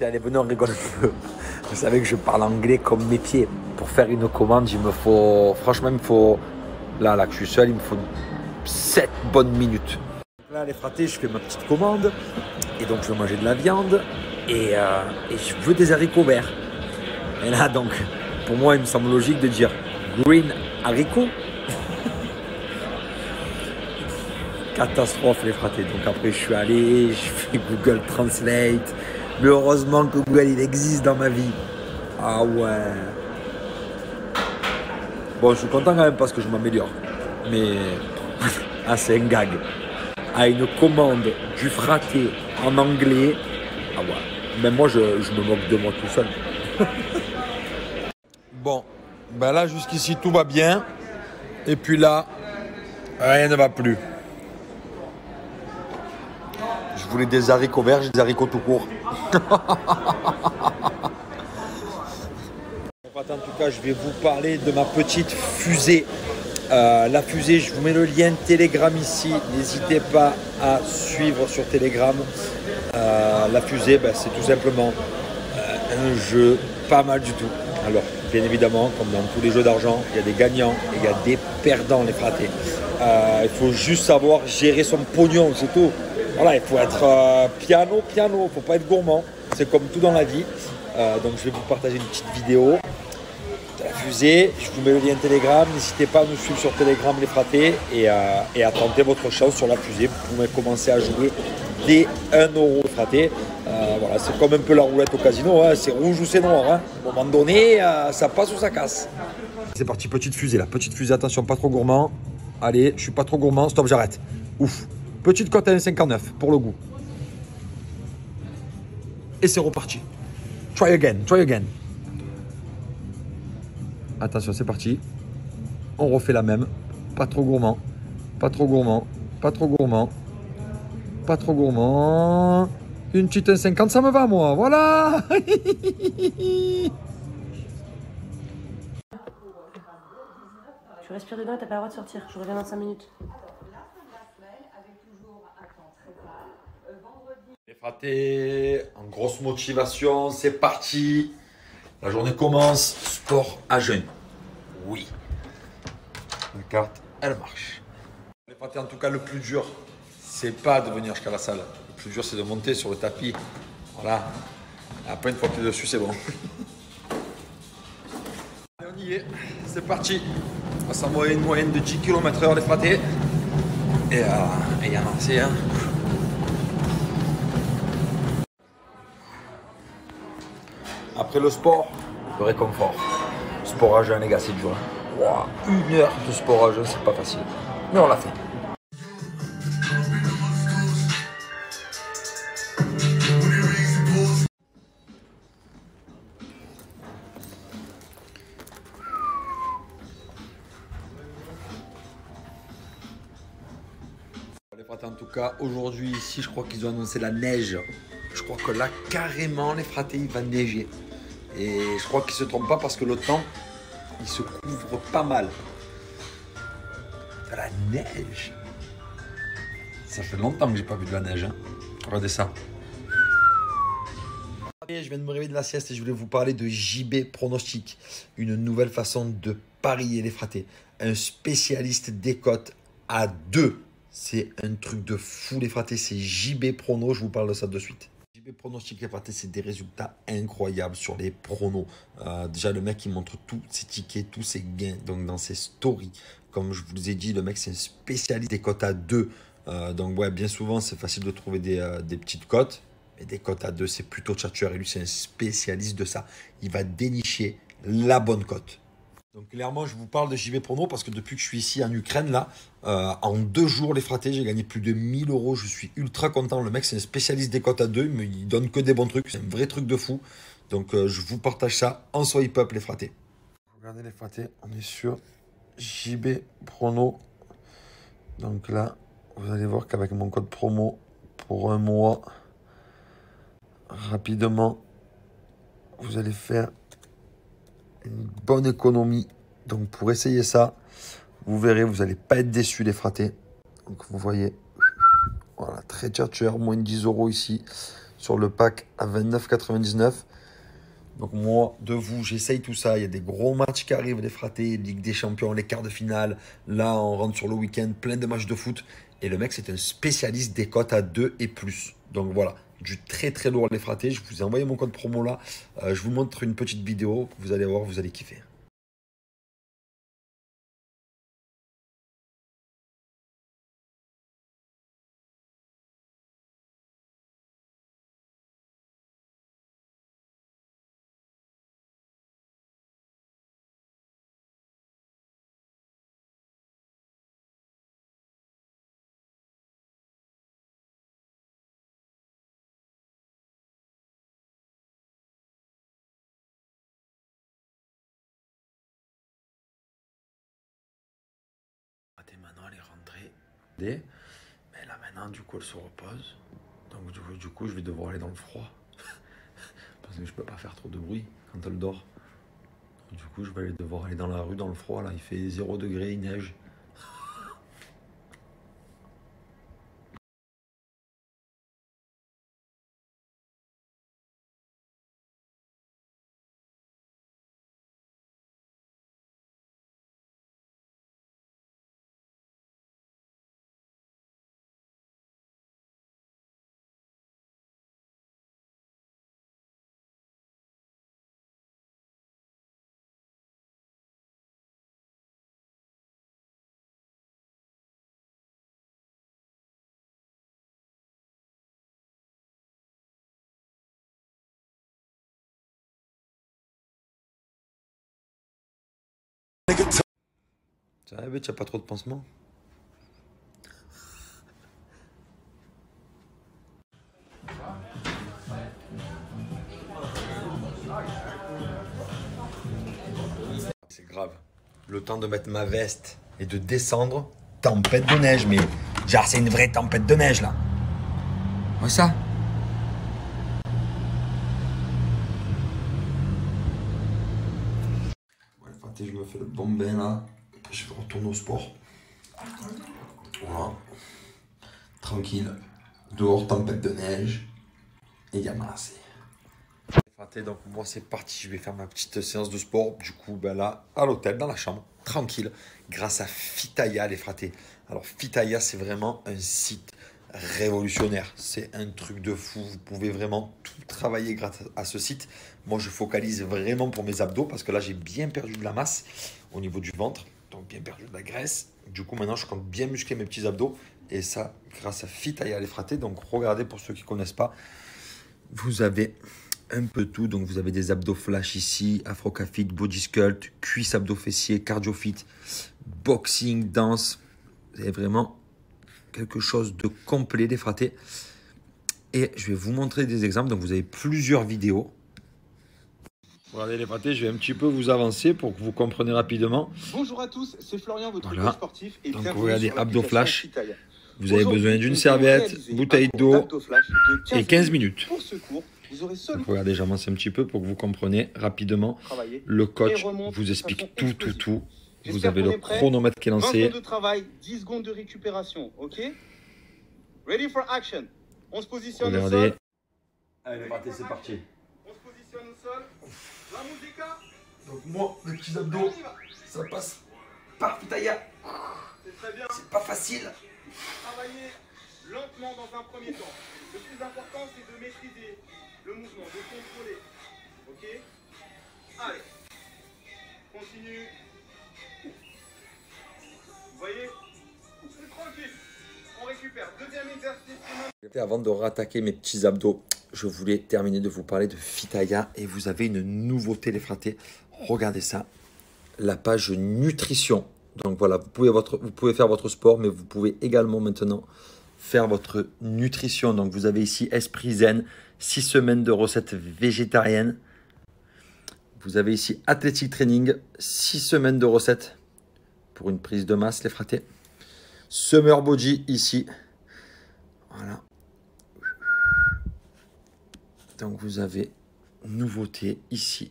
allez, venez, on rigole un peu. Vous savez que je parle anglais comme mes pieds. Pour faire une commande, il me faut. Franchement, il me faut. Là, là, que je suis seul, il me faut 7 bonnes minutes. Là, les fratés, je fais ma petite commande. Et donc, je veux manger de la viande. Et, euh, et je veux des haricots verts. Et là, donc, pour moi, il me semble logique de dire green haricots. Catastrophe, les fratés. Donc, après, je suis allé, je fais Google Translate. Mais heureusement que Google, il existe dans ma vie. Ah ouais. Bon, je suis content quand même parce que je m'améliore. Mais, ah, c'est un gag. À une commande du fraté en anglais, ah ouais. Même moi, je, je me moque de moi tout seul. bon, ben là, jusqu'ici, tout va bien. Et puis là, rien ne va plus. Je voulais des haricots verts, j'ai des haricots tout court. En tout cas, je vais vous parler de ma petite fusée. Euh, la fusée, je vous mets le lien Telegram ici. N'hésitez pas à suivre sur Telegram. Euh, la fusée, ben, c'est tout simplement euh, un jeu pas mal du tout. Alors, bien évidemment, comme dans tous les jeux d'argent, il y a des gagnants et il y a des perdants, les fratés. il faut juste savoir gérer son pognon, c'est tout. Voilà, il faut être piano, piano, il faut pas être gourmand. C'est comme tout dans la vie. donc, je vais vous partager une petite vidéo fusée. Je vous mets le lien Telegram. N'hésitez pas à nous suivre sur Telegram, les fratés, et, à tenter votre chance sur la fusée. Vous pouvez commencer à jouer dès 1 euro fraté. Euh, voilà, c'est comme un peu la roulette au casino. Hein. C'est rouge ou c'est noir. Hein. À un moment donné, euh, ça passe ou ça casse. C'est parti, petite fusée là. Petite fusée, attention, pas trop gourmand. Allez, je suis pas trop gourmand. Stop, j'arrête. Ouf. Petite cote à 1,59 pour le goût. Et c'est reparti. Try again, try again. Attention, c'est parti. On refait la même. Pas trop gourmand. Pas trop gourmand. Pas trop gourmand. Pas trop gourmand. Une petite 1,50, ça me va, moi. Voilà Tu respires dedans et t'as pas le droit de sortir. Je reviens dans 5 minutes. Fratés, en grosse motivation, c'est parti. La journée commence, sport à jeûne. Oui. La carte, elle marche. Les en tout cas, le plus dur, c'est pas de venir jusqu'à la salle. Le plus dur, c'est de monter sur le tapis. Voilà. Après, une fois que tu es dessus, c'est bon. Allez, on y est. C'est parti. On va s'envoyer une moyenne de 10 km/h les fratés. Et euh, il y en a. Hein. Après le sport, le réconfort. Sport à jeun, les gars, c'est dur. Hein. une heure de sport c'est pas facile. Mais on l'a fait. en tout cas, aujourd'hui ici, je crois qu'ils ont annoncé la neige. Je crois que là, carrément, les fratés, il va neiger. Et je crois qu'il ne se trompe pas parce que temps, il se couvre pas mal. De la neige. Ça fait longtemps que j'ai pas vu de la neige. Hein. Regardez ça. Je viens de me réveiller de la sieste et je voulais vous parler de JB Pronostic, une nouvelle façon de parier les fratés. Un spécialiste des cotes à deux. C'est un truc de fou les fratés, c'est JB Prono, je vous parle de ça de suite. Les fratés, c'est des résultats incroyables sur les pronos. Euh, déjà, le mec, il montre tous ses tickets, tous ses gains, donc dans ses stories. Comme je vous ai dit, le mec, c'est un spécialiste des cotes à deux. Euh, donc, ouais, bien souvent, c'est facile de trouver des, euh, petites cotes. Mais des cotes à deux, c'est plutôt tchatcheur. Et lui, c'est un spécialiste de ça. Il va dénicher la bonne cote. Donc clairement, je vous parle de JV Prono parce que depuis que je suis ici en Ukraine, là, euh, en deux jours, les fratés, j'ai gagné plus de 1000 euros. Je suis ultra content. Le mec, c'est un spécialiste des cotes à deux, mais il donne que des bons trucs. C'est un vrai truc de fou. Donc euh, je vous partage ça en swipe up, les fratés. Regardez les fratés, on est sur JB Prono. Donc là, vous allez voir qu'avec mon code promo pour un mois, rapidement, vous allez faire une bonne économie. Donc pour essayer ça, vous verrez, vous n'allez pas être déçus les fratés. Donc vous voyez, voilà, très cher, moins de 10 euros ici. sur le pack à 29,99. Donc moi, de vous, j'essaye tout ça. Il y a des gros matchs qui arrivent, les fratés, Ligue des Champions, les quarts de finale. Là, on rentre sur le week-end, plein de matchs de foot. Et le mec, c'est un spécialiste des cotes à 2 et plus. Donc voilà, du très très lourd les fratés. Je vous ai envoyé mon code promo là. Euh, je vous montre une petite vidéo. Vous allez voir, vous allez kiffer. Mais là maintenant du coup elle se repose. Donc du coup, je vais devoir aller dans le froid. Parce que je peux pas faire trop de bruit quand elle dort. du coup je vais devoir aller dans la rue dans le froid là. Il fait 0 degré, il neige. Ça va, tu pas trop de pansements C'est grave. Le temps de mettre ma veste et de descendre, tempête de neige, mais genre c'est une vraie tempête de neige là. Vois ça je me fais le bon bain là. Je vais retourner au sport. Voilà. Tranquille. Dehors, tempête de neige. Et a assez. Donc moi c'est parti, je vais faire ma petite séance de sport. Du coup, ben là, à l'hôtel, dans la chambre, tranquille, grâce à Fitaya les fratés. Alors Fitaya, c'est vraiment un site révolutionnaire. C'est un truc de fou. Vous pouvez vraiment tout travailler grâce à ce site. Moi, je focalise vraiment pour mes abdos parce que là, j'ai bien perdu de la masse au niveau du ventre. Bien perdu de la graisse. Du coup, maintenant, je compte bien muscler mes petits abdos. Et ça, grâce à Fit à les frater. Donc, regardez pour ceux qui ne connaissent pas. Vous avez un peu tout. Donc, vous avez des abdos flash ici, Afrocafit, Body Sculpt, cuisse abdos fessiers, Cardio Fit, boxing, danse. Avez vraiment quelque chose de complet, des fratés. Et je vais vous montrer des exemples. Donc, vous avez plusieurs vidéos. Regardez les fratés, je vais un petit peu vous avancer pour que vous compreniez rapidement. Bonjour à tous, c'est Florian, votre voilà. sportif. Et Donc, vous regardez Abdo Flash. Vous avez besoin d'une serviette, bouteille d'eau et 15 minutes. Pour ce cours, vous aurez seulement... Donc, regardez, j'avance un petit peu pour que vous compreniez rapidement. Le coach vous explique tout, tout, tout. Vous avez le chronomètre qui est lancé. 20 secondes de travail, 10 secondes de récupération. OK? Ready for action. On se positionne Regardez. Allez, les c'est parti. On se positionne au sol. La musica. Donc moi, mes petits abdos, ça passe par Pitaya. C'est très bien. C'est pas facile. Travailler lentement dans un premier temps. Le plus important, c'est de maîtriser le mouvement, de contrôler. OK? Allez. Continue. Vous voyez? C'est tranquille. On récupère. Deuxième exercice. Avant de rattaquer mes petits abdos, je voulais terminer de vous parler de Fitaya et vous avez une nouveauté les fratés. Regardez ça, la page nutrition. Donc voilà, vous pouvez, faire votre sport, mais vous pouvez également maintenant faire votre nutrition. Donc vous avez ici Esprit Zen, 6 semaines de recettes végétariennes. Vous avez ici Athletic Training, 6 semaines de recettes pour une prise de masse, les fratés. Summer Body ici. Voilà. Donc vous avez nouveauté ici.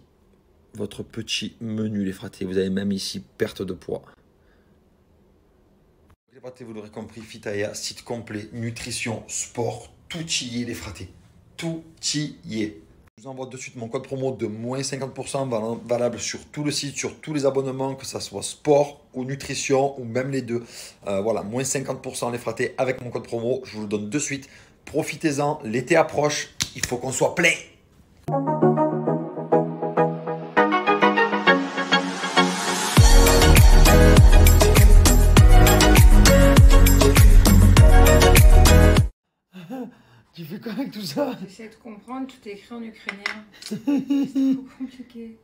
Votre petit menu, les fratés. Vous avez même ici perte de poids. Les fratés, vous l'aurez compris, Fitaya, site complet, nutrition, sport, tout y est, les fratés. tout y est. Je vous envoie de suite mon code promo de moins 50% val- valable sur tout le site, sur tous les abonnements, que ce soit sport ou nutrition ou même les deux. Euh, voilà, moins 50% les fratés avec mon code promo. Je vous le donne de suite. Profitez-en, l'été approche, il faut qu'on soit plein. Tu fais quoi avec tout ça? J'essaie de comprendre, tout est écrit en ukrainien. C'est trop compliqué.